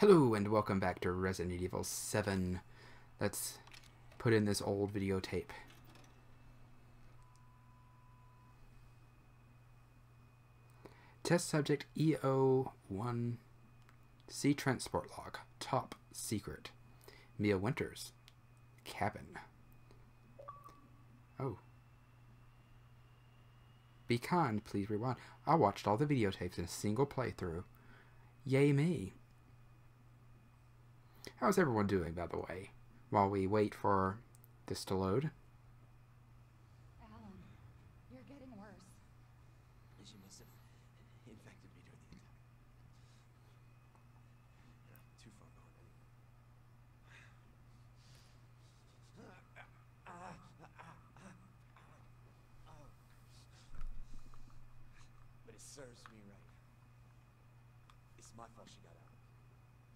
Hello and welcome back to Resident Evil 7. Let's put in this old videotape. Test subject EO1 C transport log. Top secret. Mia Winters. Cabin. Oh. Be kind, please rewind. I watched all the videotapes in a single playthrough. Yay me. How's everyone doing, by the way, while we wait for this to load? Alan, you're getting worse. She must have infected me during the attack. Yeah, too far gone But it serves me right. It's my fault she got out.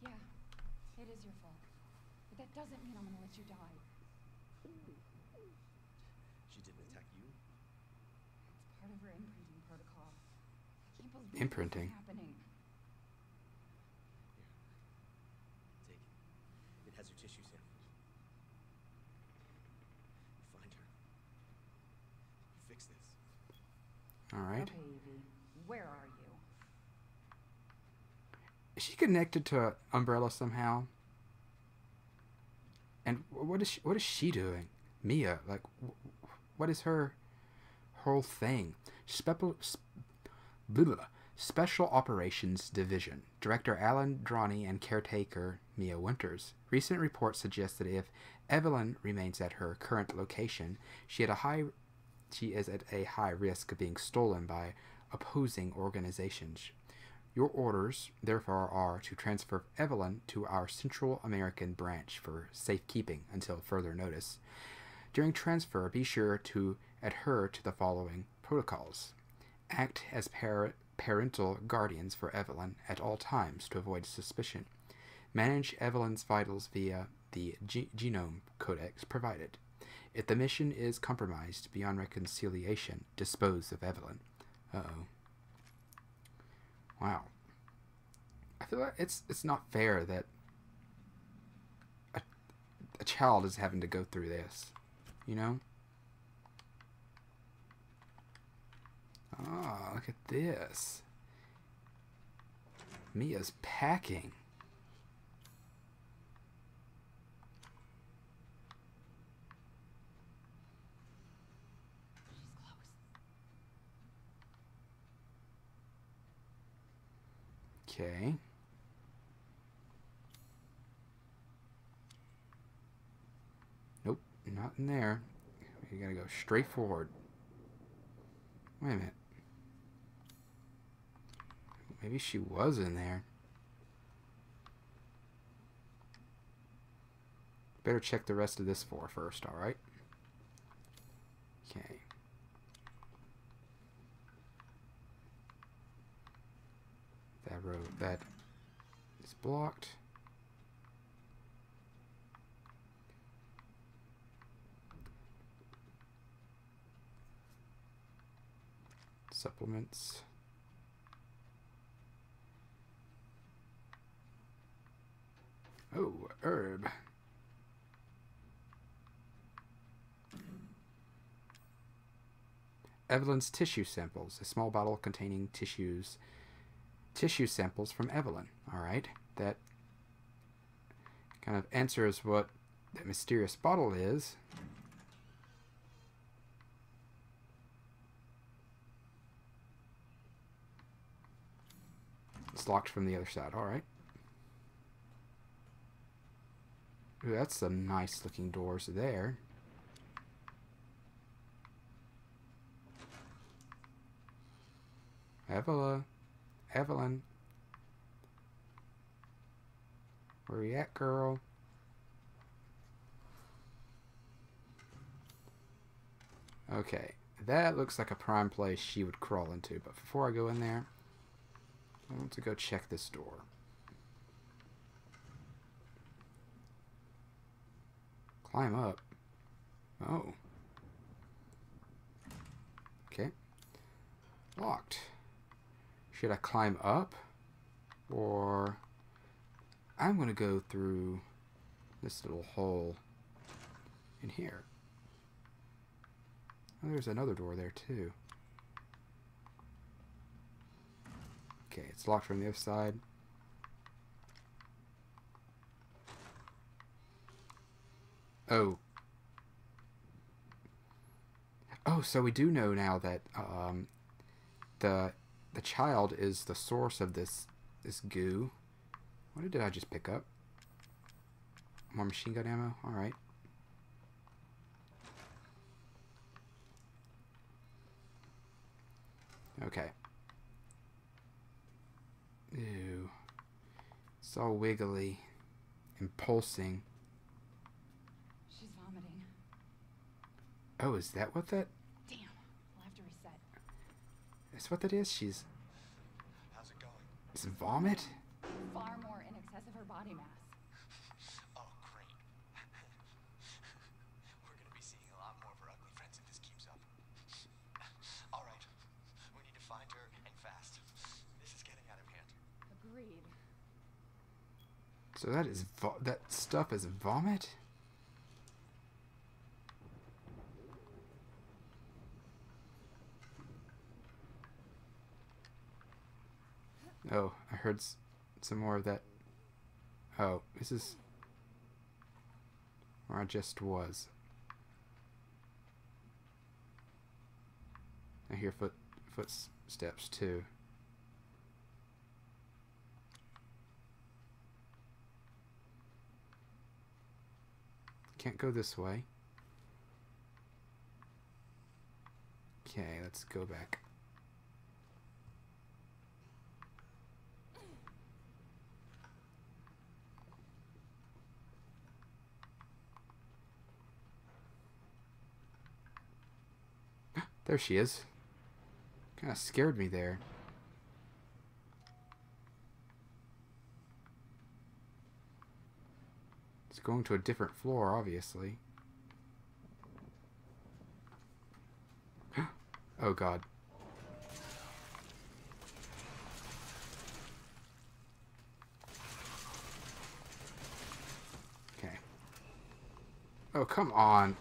Yeah, it is your fault. But that doesn't mean I'm gonna let you die. She didn't attack you? It's part of her imprinting protocol. I can't believe Imprinting? happening. Take it. It has her tissue samples. Find her. Fix this. Alright. Okay, Evie, where are you? Is she connected to Umbrella somehow? And what is she, what is she doing? Mia, like, what is her whole thing? Special, Special Operations Division. Director Alan Droney and caretaker Mia Winters. Recent reports suggest that if Evelyn remains at her current location, she high she is at a high risk of being stolen by opposing organizations. Your orders, therefore, are to transfer Evelyn to our Central American branch for safekeeping until further notice. During transfer, be sure to adhere to the following protocols. Act as par- parental guardians for Evelyn at all times to avoid suspicion. Manage Evelyn's vitals via the ge- genome codex provided. If the mission is compromised beyond reconciliation, dispose of Evelyn. Uh oh. Wow. I feel like it's it's not fair that a, a child is having to go through this. You know? Ah, look at this. Mia's packing. Okay. Nope, not in there. You gotta go straight forward. Wait a minute. Maybe she was in there. Better check the rest of this floor first, alright? Okay. That road, that is blocked. Supplements. Oh, herb. Evelyn's tissue samples, a small bottle containing tissues tissue samples from Evelyn. All right, that kind of answers what that mysterious bottle is. It's locked from the other side. All right. Ooh, that's some nice looking doors there. Evelyn. Evelyn. Where you at, girl? Okay, that looks like a prime place she would crawl into, but before I go in there, I want to go check this door. Climb up. Oh. Okay. Locked. Should I climb up? Or... I'm going to go through this little hole in here. Oh, there's another door there too. Okay, it's locked from the other side. Oh. Oh, so we do know now that um, the the child is the source of this this goo. What did I just pick up? More machine gun ammo? Alright. Okay. Ew. It's all wiggly and pulsing. She's vomiting. Oh, is that what that Damn. I'll have to reset. Is what that is? She's How's it going? it's vomit? Far more in excess of her body mass. Oh, great. We're gonna be seeing a lot more of her ugly friends if this keeps up. All right. We need to find her and fast. This is getting out of hand. Agreed. So that is vo- that stuff is vomit? Oh, I heard some more of that. Oh, this is where I just was. I hear foot footsteps too. Can't go this way. Okay, let's go back. There she is. Kind of scared me there. It's going to a different floor, obviously. oh god. Okay. Oh, come on.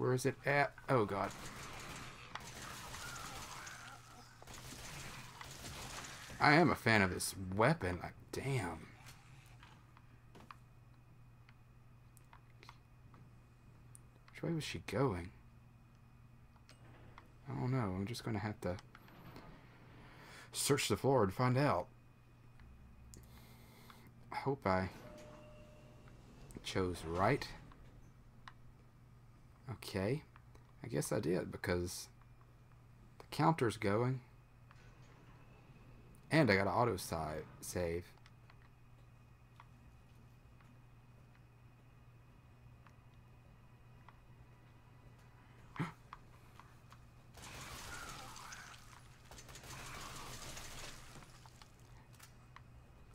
Where is it at? Oh god. I am a fan of this weapon. Like, damn. Which way was she going? I don't know. I'm just going to have to search the floor and find out. I hope I chose right. Okay. I guess I did because the counter's going. And I got an auto save.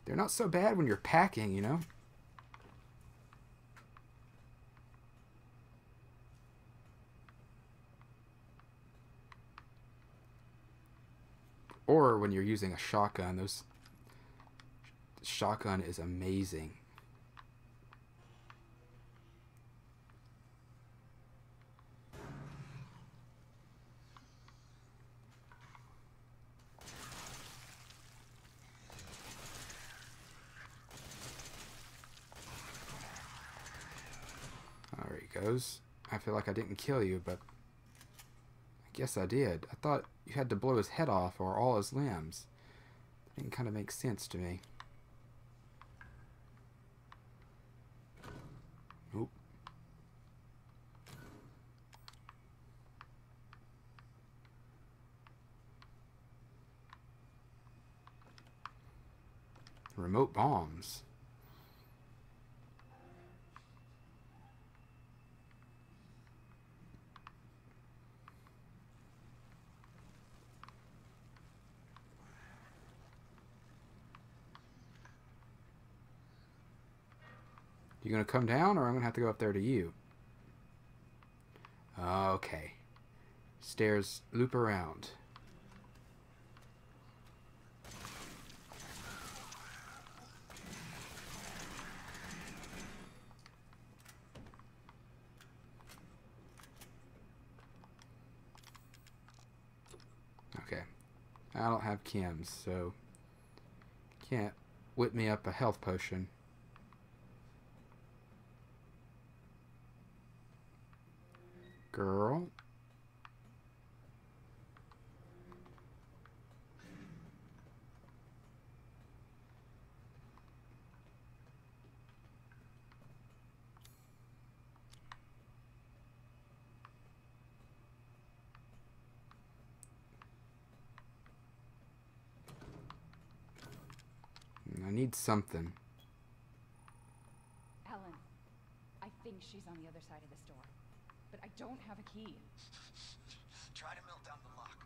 They're not so bad when you're packing, you know? Or when you're using a shotgun, those shotgun is amazing. There he goes. I feel like I didn't kill you, but guess I did. I thought you had to blow his head off or all his limbs. That didn't kind of make sense to me. Oop. Remote bombs. You gonna come down, or I'm gonna have to go up there to you? Okay. Stairs loop around. Okay. I don't have chems, so can't whip me up a health potion. Girl. I need something. Ellen, I think she's on the other side of this door. But I don't have a key. Try to melt down the lock.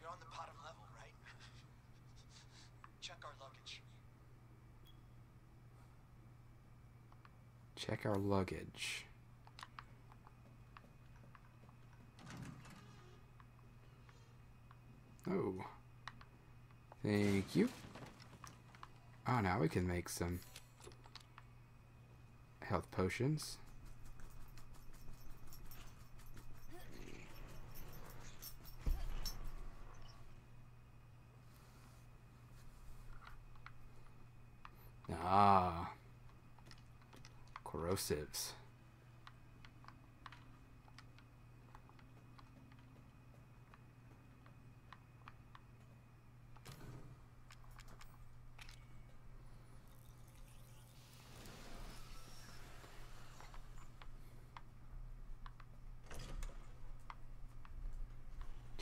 You're on the bottom level, right? Check our luggage. Check our luggage. Oh. Thank you. Oh, now we can make some health potions. Ah. Corrosives.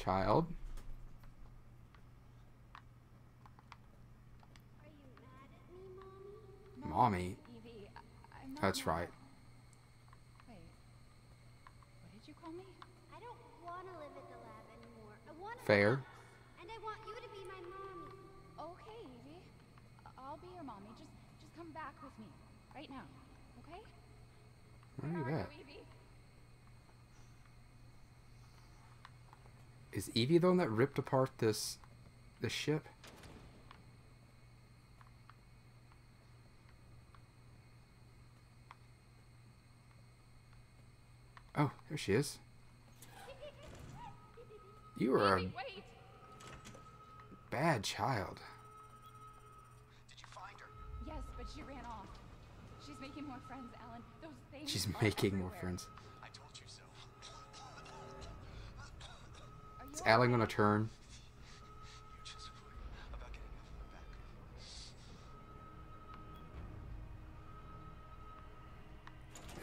Child. Are you mad at me, Mommy? Mommy. Evie, I- I'm not That's mad. right. Wait. What did you call me? I don't want to live at the lab anymore. I want Fair. And I want you to be my mommy. Okay, Evie. I'll be your mommy. Just just come back with me. Right now. Okay? Where you at? you, Evie? Is Evie the one that ripped apart this this ship? Oh, there she is. You are a wait! bad child. Did you find her? Yes, but she ran off. She's making more friends, Ellen. Those things She's are making more friends. Is Alan gonna turn?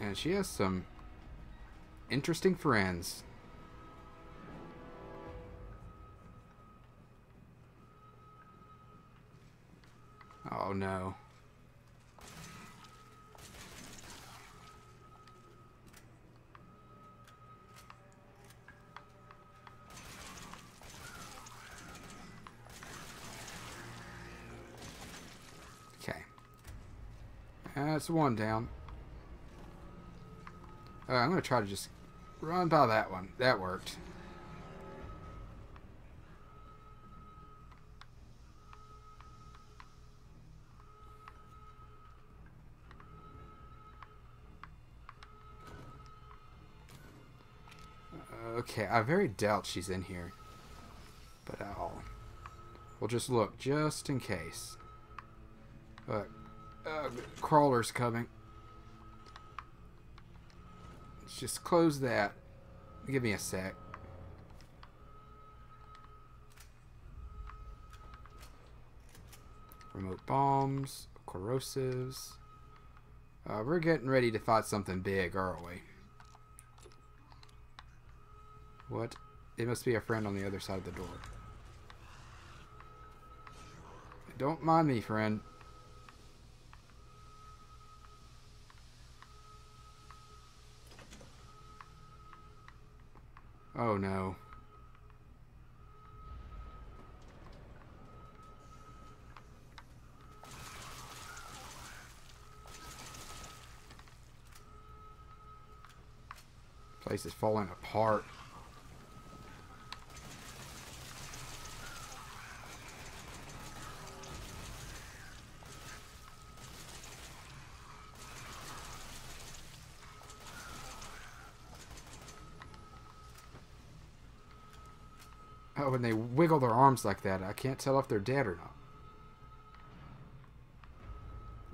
And she has some interesting friends. Oh no. Okay. That's one down. Uh, I'm gonna try to just run by that one. That worked. Okay, I very doubt she's in here. But I'll... We'll just look, just in case. Look. Uh, crawler's coming. Let's just close that. Give me a sec. Remote bombs, corrosives. Uh, we're getting ready to fight something big, aren't we? What? It must be a friend on the other side of the door. Don't mind me, friend. Oh no. Place is falling apart. Oh, when they wiggle their arms like that, I can't tell if they're dead or not.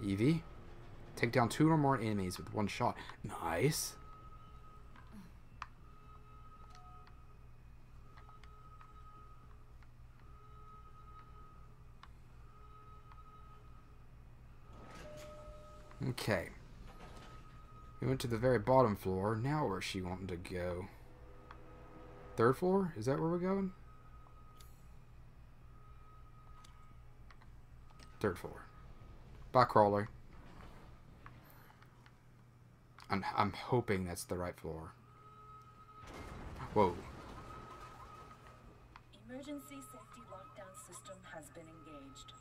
Evie, take down two or more enemies with one shot. Nice. Okay. We went to the very bottom floor. Now where's she wanting to go? Third floor? Is that where we're going? Third floor. Bye, crawler. I'm, I'm hoping that's the right floor. Whoa. Emergency safety lockdown system has been engaged.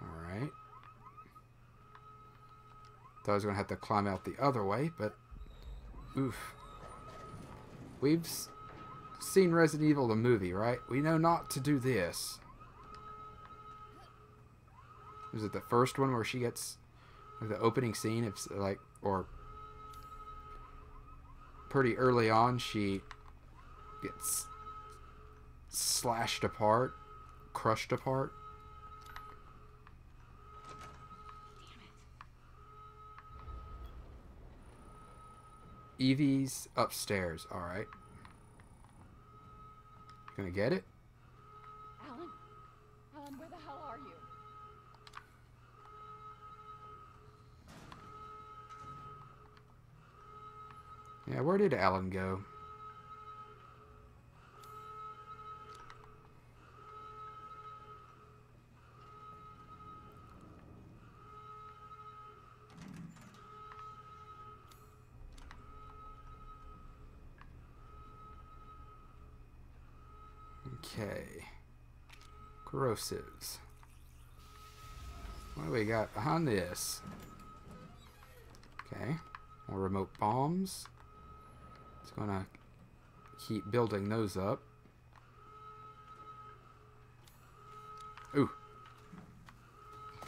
Alright. Thought I was going to have to climb out the other way, but... Oof. We've seen Resident Evil the movie, right? We know not to do this. Is it the first one where she gets... Like the opening scene, if like... Or... Pretty early on, she gets slashed apart, crushed apart. Evie's upstairs. All right. Gonna get it? Alan? Alan, where the hell are you? Yeah, where did Alan go? Okay. Corrosives. What do we got behind this? Okay. More remote bombs. It's gonna keep building those up. Ooh.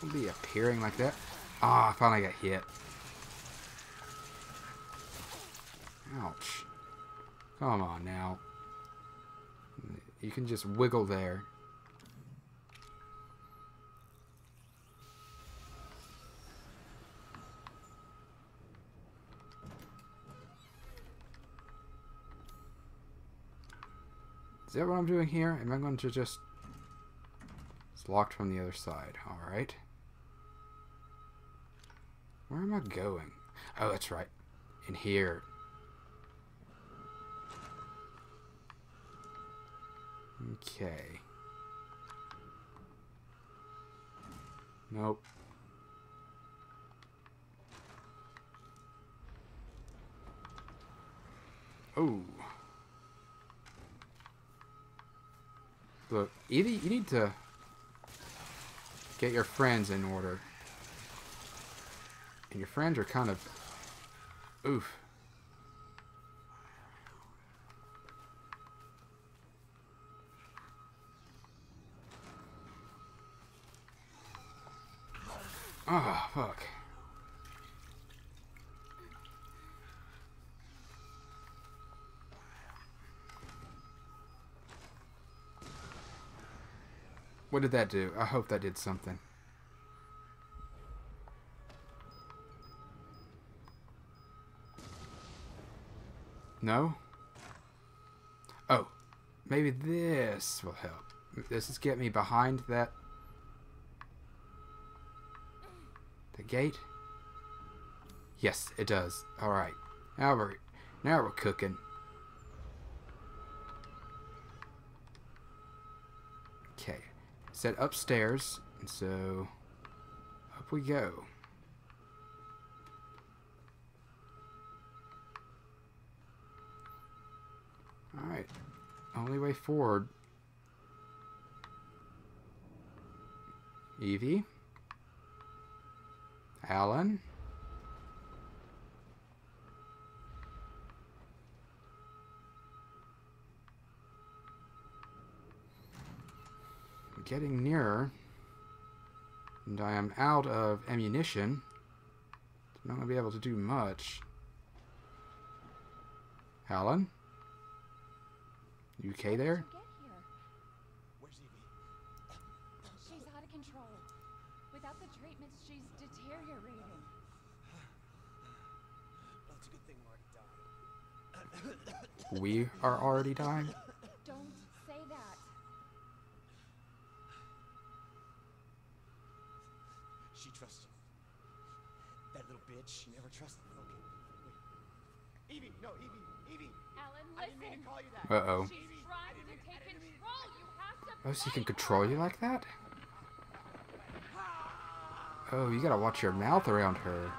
Don't be appearing like that. Ah, I finally got hit. Ouch. Come on now. You can just wiggle there. Is that what I'm doing here? Am I going to just... It's locked from the other side. Alright. Where am I going? Oh, that's right. In here. Okay. Nope. Oh. Look, Evie, you need to get your friends in order. And your friends are kind of... Oof. Oh, fuck. What did that do? I hope that did something. No? Oh, maybe this will help. This is get me behind that The gate? Yes, it does. Alright. Now we're now we're cooking. Okay. Said upstairs, and so up we go. Alright. Only way forward. Evie? Alan? Getting nearer. And I am out of ammunition. I'm not going to be able to do much. Alan? You okay there? She's out of control. Without the treatments, she's deteriorating. Well, it's a good thing Mark died. We are already dying? Don't say that. She trusts you. That little bitch, she never trusted me. Okay, wait. Evie, no, Evie, Evie. Alan, I didn't mean listen. to call you that. Uh-oh. She's trying to take control. You have to. Oh, so he can control her. you like that? Oh, you gotta watch your mouth around her.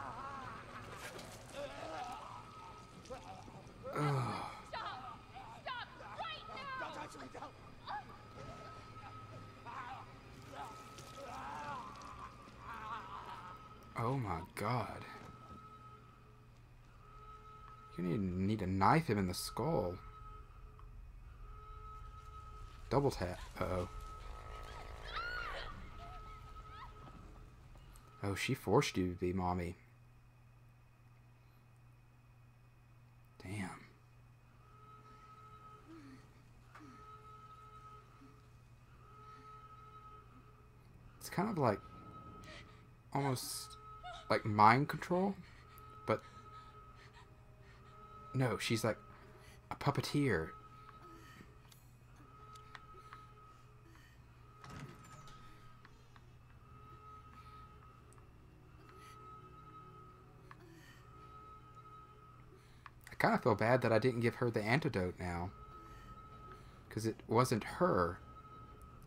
Oh my god. You need, need to knife him in the skull. Double tap. Uh-oh. Oh, Oh, she forced you to be mommy. Damn. It's kind of like almost like mind control, but no, she's like a puppeteer. Kind of feel bad that I didn't give her the antidote now. Because it wasn't her.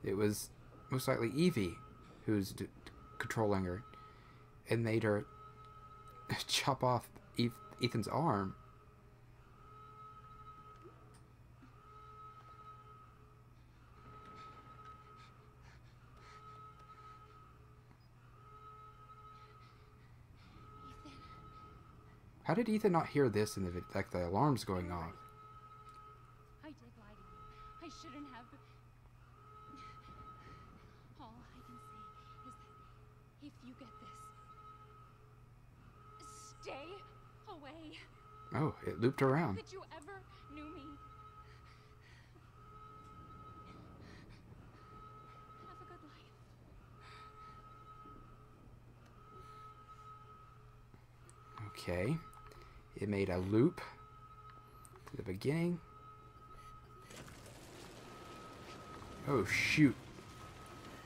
It was most likely Evie who's controlling her and made her chop off Eth- Ethan's arm. Ethan, How did Ethan not hear this in the like the alarm's going off? I did lie to you. I shouldn't have. All I can say is that if you get this, stay away. Oh, it looped around. That you ever knew me. Have a good life. Okay. It made a loop to the beginning. Oh shoot.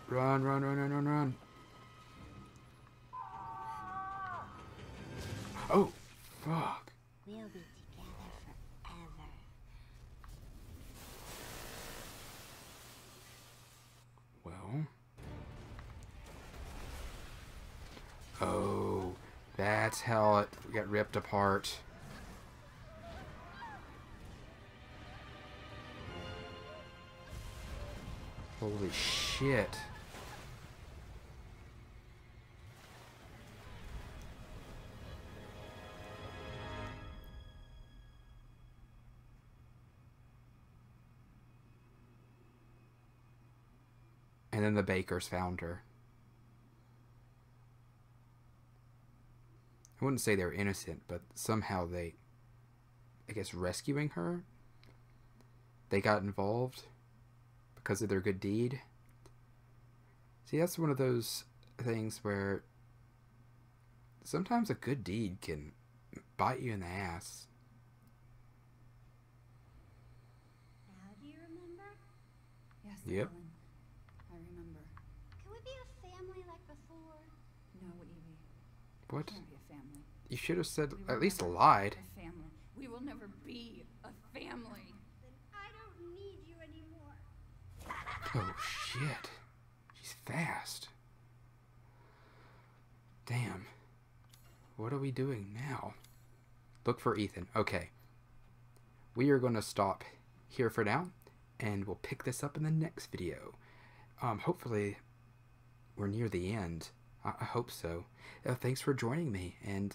Run, run, run, run, run, run. Oh, fuck. We'll be together forever. Well. Oh, that's how it got ripped apart. Holy shit. And then the bakers found her. I wouldn't say they were innocent, but somehow they, I guess, rescuing her, they got involved because of their good deed. See, that's one of those things where sometimes a good deed can bite you in the ass. Now do you remember? Yes, Yep. Ellen. I remember. Can we be a family like before? No, Evie. What? Can't be a family. You should have said, We at least lied. A family. We will never be a family. Then I don't need you anymore. Oh shit. She's fast. Damn. What are we doing now? Look for Ethan. Okay. We are going to stop here for now and we'll pick this up in the next video. Um hopefully we're near the end. I, I hope so. Uh, thanks for joining me, and